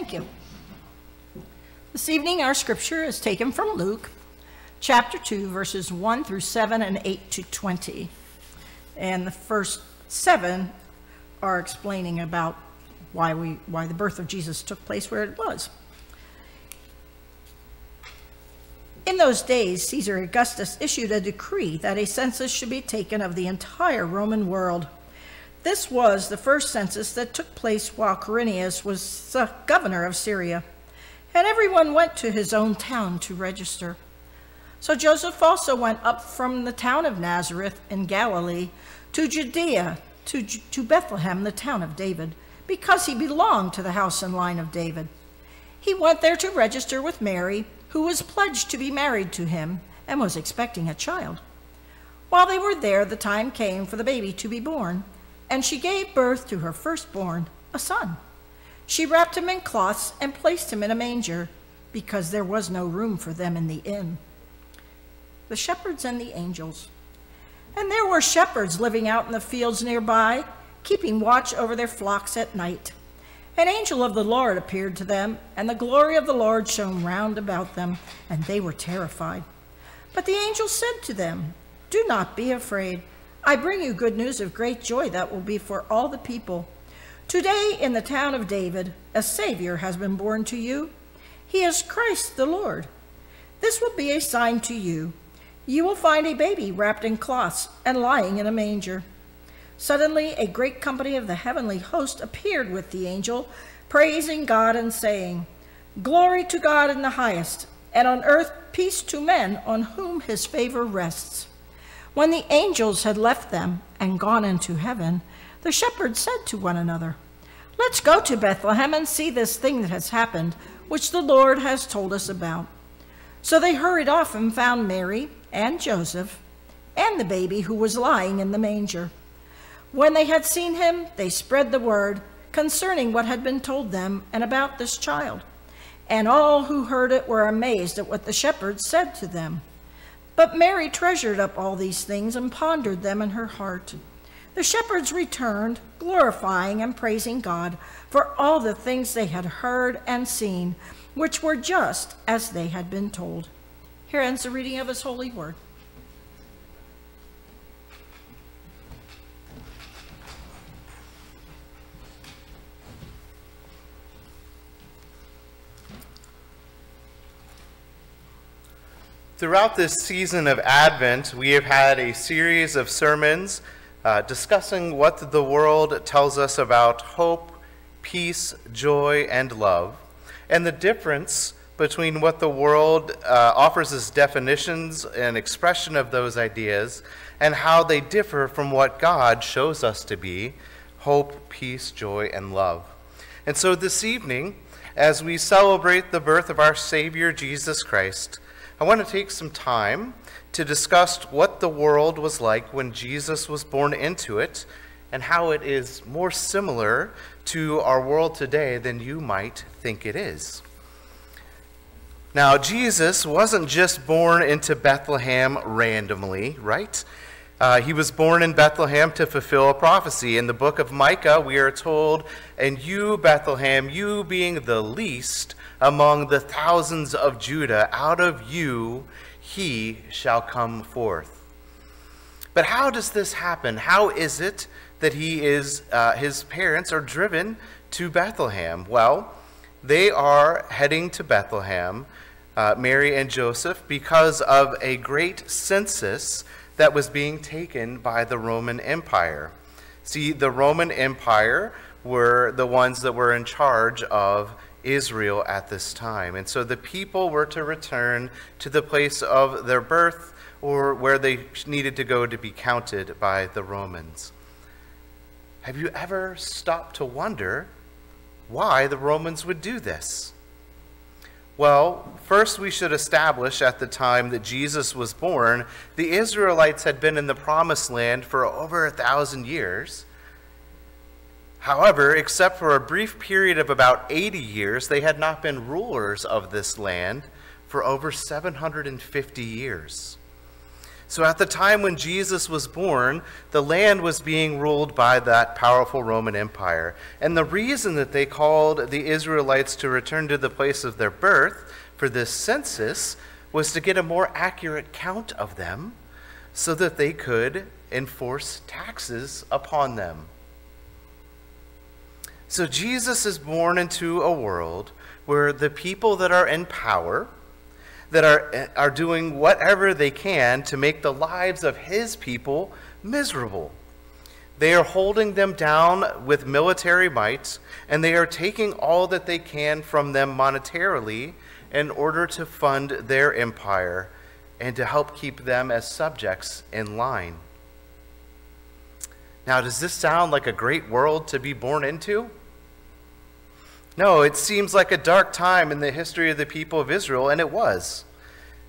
Thank you. This evening, our scripture is taken from Luke chapter 2, verses 1 through 7 and 8 to 20. And the first seven are explaining about why, we, why the birth of Jesus took place where it was. In those days, Caesar Augustus issued a decree that a census should be taken of the entire Roman world. This was the first census that took place while Quirinius was the governor of Syria, and everyone went to his own town to register. So Joseph also went up from the town of Nazareth in Galilee to Judea, to, to Bethlehem, the town of David, because he belonged to the house and line of David. He went there to register with Mary, who was pledged to be married to him and was expecting a child. While they were there, the time came for the baby to be born, and she gave birth to her firstborn, a son. She wrapped him in cloths and placed him in a manger, because there was no room for them in the inn the shepherds and the angels. And there were shepherds living out in the fields nearby, keeping watch over their flocks at night. An angel of the Lord appeared to them, and the glory of the Lord shone round about them, and they were terrified. But the angel said to them, Do not be afraid. I bring you good news of great joy that will be for all the people. Today, in the town of David, a Savior has been born to you. He is Christ the Lord. This will be a sign to you you will find a baby wrapped in cloths and lying in a manger. Suddenly, a great company of the heavenly host appeared with the angel, praising God and saying, Glory to God in the highest, and on earth peace to men on whom his favor rests. When the angels had left them and gone into heaven, the shepherds said to one another, Let's go to Bethlehem and see this thing that has happened, which the Lord has told us about. So they hurried off and found Mary and Joseph and the baby who was lying in the manger. When they had seen him, they spread the word concerning what had been told them and about this child. And all who heard it were amazed at what the shepherds said to them. But Mary treasured up all these things and pondered them in her heart. The shepherds returned, glorifying and praising God for all the things they had heard and seen, which were just as they had been told. Here ends the reading of his holy word. Throughout this season of Advent, we have had a series of sermons uh, discussing what the world tells us about hope, peace, joy, and love, and the difference between what the world uh, offers as definitions and expression of those ideas and how they differ from what God shows us to be hope, peace, joy, and love. And so this evening, as we celebrate the birth of our Savior Jesus Christ, I want to take some time to discuss what the world was like when Jesus was born into it and how it is more similar to our world today than you might think it is. Now, Jesus wasn't just born into Bethlehem randomly, right? Uh, he was born in Bethlehem to fulfill a prophecy. In the book of Micah, we are told, And you, Bethlehem, you being the least among the thousands of Judah, out of you he shall come forth. But how does this happen? How is it that he is, uh, his parents are driven to Bethlehem? Well, they are heading to Bethlehem uh, Mary and Joseph because of a great census that was being taken by the Roman Empire. See, the Roman Empire were the ones that were in charge of Israel at this time. And so the people were to return to the place of their birth or where they needed to go to be counted by the Romans. Have you ever stopped to wonder why the Romans would do this? Well, first we should establish at the time that Jesus was born, the Israelites had been in the promised land for over a thousand years. However, except for a brief period of about 80 years, they had not been rulers of this land for over 750 years. So at the time when Jesus was born, the land was being ruled by that powerful Roman Empire. And the reason that they called the Israelites to return to the place of their birth for this census was to get a more accurate count of them so that they could enforce taxes upon them. So Jesus is born into a world where the people that are in power, that are, are doing whatever they can to make the lives of his people miserable. They are holding them down with military might, and they are taking all that they can from them monetarily in order to fund their empire and to help keep them as subjects in line. Now, does this sound like a great world to be born into? No, it seems like a dark time in the history of the people of Israel, and it was.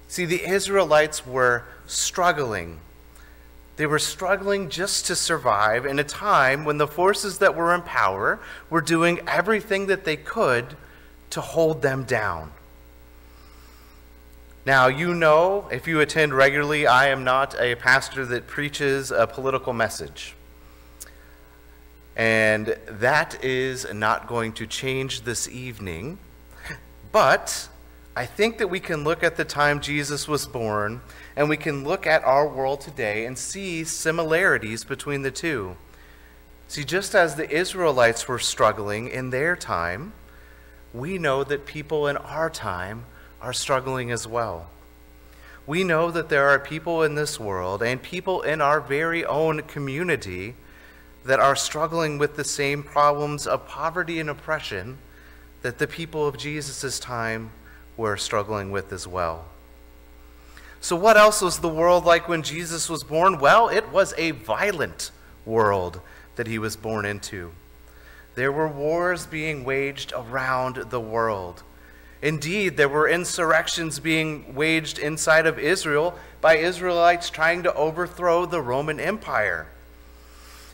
See, the Israelites were struggling. They were struggling just to survive in a time when the forces that were in power were doing everything that they could to hold them down. Now, you know, if you attend regularly, I am not a pastor that preaches a political message. And that is not going to change this evening. But I think that we can look at the time Jesus was born and we can look at our world today and see similarities between the two. See, just as the Israelites were struggling in their time, we know that people in our time are struggling as well. We know that there are people in this world and people in our very own community that are struggling with the same problems of poverty and oppression that the people of Jesus' time were struggling with as well. So, what else was the world like when Jesus was born? Well, it was a violent world that he was born into. There were wars being waged around the world. Indeed, there were insurrections being waged inside of Israel by Israelites trying to overthrow the Roman Empire.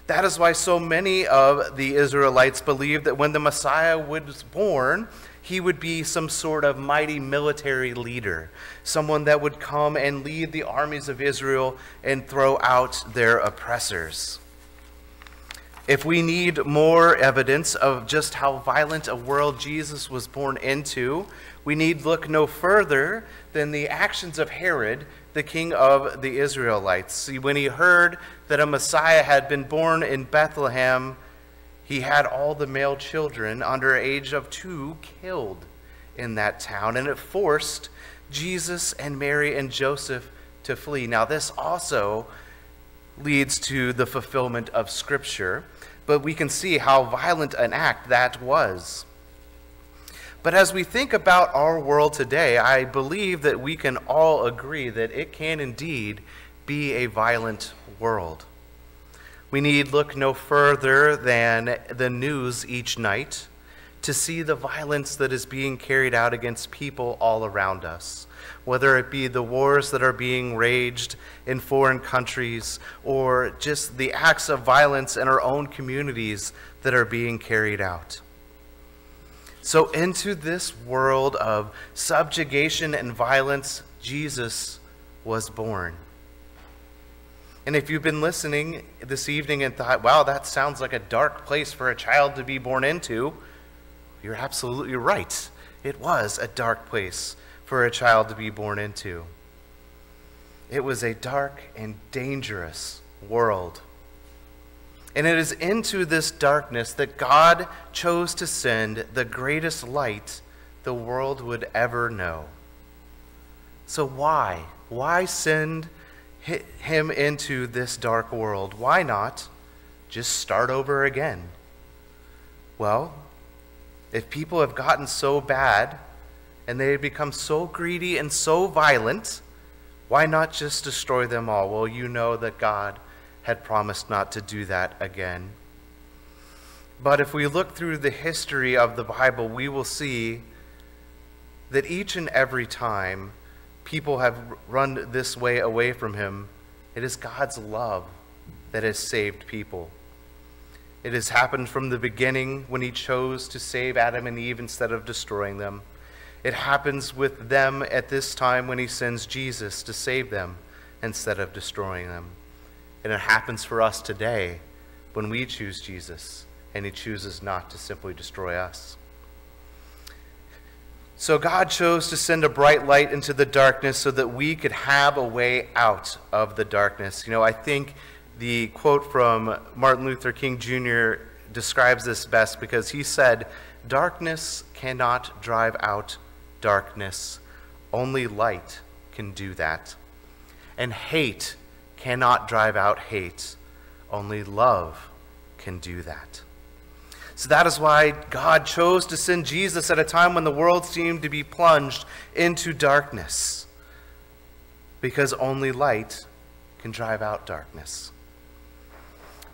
That is why so many of the Israelites believed that when the Messiah was born, he would be some sort of mighty military leader, someone that would come and lead the armies of Israel and throw out their oppressors. If we need more evidence of just how violent a world Jesus was born into, we need look no further than the actions of Herod the king of the Israelites. See, when he heard that a Messiah had been born in Bethlehem, he had all the male children under age of two killed in that town, and it forced Jesus and Mary and Joseph to flee. Now, this also leads to the fulfillment of Scripture, but we can see how violent an act that was. But as we think about our world today, I believe that we can all agree that it can indeed be a violent world. We need look no further than the news each night to see the violence that is being carried out against people all around us, whether it be the wars that are being raged in foreign countries or just the acts of violence in our own communities that are being carried out. So, into this world of subjugation and violence, Jesus was born. And if you've been listening this evening and thought, wow, that sounds like a dark place for a child to be born into, you're absolutely right. It was a dark place for a child to be born into. It was a dark and dangerous world. And it is into this darkness that God chose to send the greatest light the world would ever know. So, why? Why send him into this dark world? Why not just start over again? Well, if people have gotten so bad and they have become so greedy and so violent, why not just destroy them all? Well, you know that God had promised not to do that again. But if we look through the history of the Bible, we will see that each and every time people have run this way away from Him, it is God's love that has saved people. It has happened from the beginning when He chose to save Adam and Eve instead of destroying them. It happens with them at this time when He sends Jesus to save them instead of destroying them. And it happens for us today when we choose Jesus and he chooses not to simply destroy us. So God chose to send a bright light into the darkness so that we could have a way out of the darkness. You know, I think the quote from Martin Luther King Jr. describes this best because he said, Darkness cannot drive out darkness, only light can do that. And hate cannot drive out hate, only love can do that. So that is why God chose to send Jesus at a time when the world seemed to be plunged into darkness. Because only light can drive out darkness.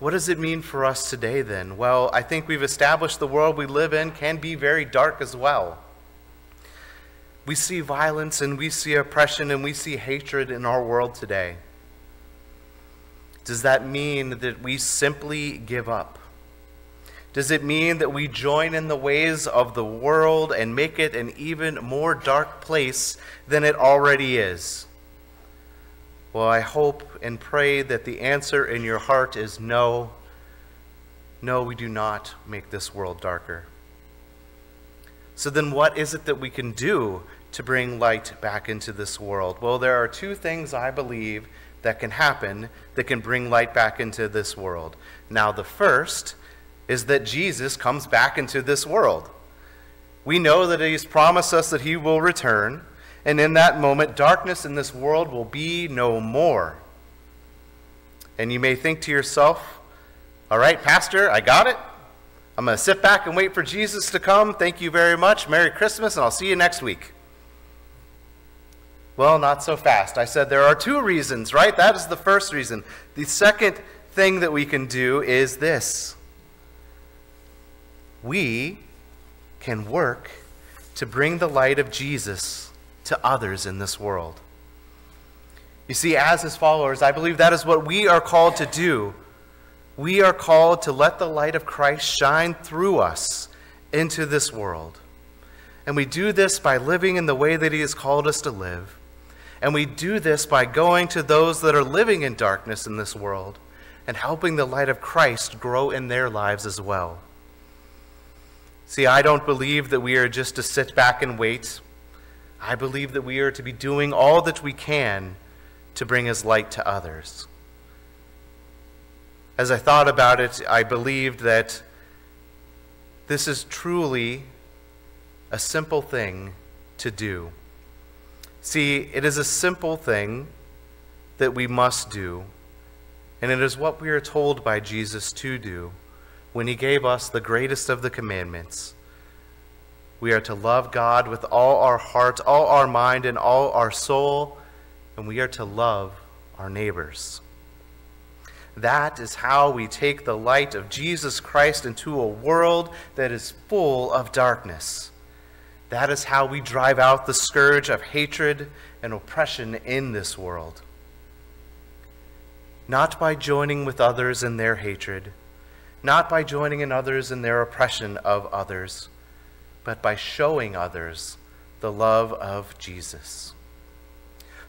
What does it mean for us today then? Well, I think we've established the world we live in can be very dark as well. We see violence and we see oppression and we see hatred in our world today. Does that mean that we simply give up? Does it mean that we join in the ways of the world and make it an even more dark place than it already is? Well, I hope and pray that the answer in your heart is no. No, we do not make this world darker. So then, what is it that we can do to bring light back into this world? Well, there are two things I believe that can happen that can bring light back into this world. Now, the first is that Jesus comes back into this world. We know that He's promised us that He will return, and in that moment, darkness in this world will be no more. And you may think to yourself, all right, Pastor, I got it. I'm going to sit back and wait for Jesus to come. Thank you very much. Merry Christmas, and I'll see you next week. Well, not so fast. I said there are two reasons, right? That is the first reason. The second thing that we can do is this we can work to bring the light of Jesus to others in this world. You see, as his followers, I believe that is what we are called to do. We are called to let the light of Christ shine through us into this world. And we do this by living in the way that he has called us to live and we do this by going to those that are living in darkness in this world and helping the light of Christ grow in their lives as well. See, I don't believe that we are just to sit back and wait. I believe that we are to be doing all that we can to bring His light to others. As I thought about it, I believed that this is truly a simple thing to do. See, it is a simple thing that we must do, and it is what we are told by Jesus to do when he gave us the greatest of the commandments. We are to love God with all our heart, all our mind, and all our soul, and we are to love our neighbors. That is how we take the light of Jesus Christ into a world that is full of darkness. That is how we drive out the scourge of hatred and oppression in this world. Not by joining with others in their hatred, not by joining in others in their oppression of others, but by showing others the love of Jesus.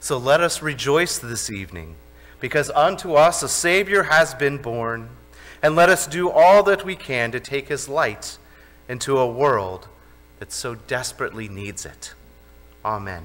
So let us rejoice this evening, because unto us a Savior has been born, and let us do all that we can to take his light into a world that so desperately needs it. Amen.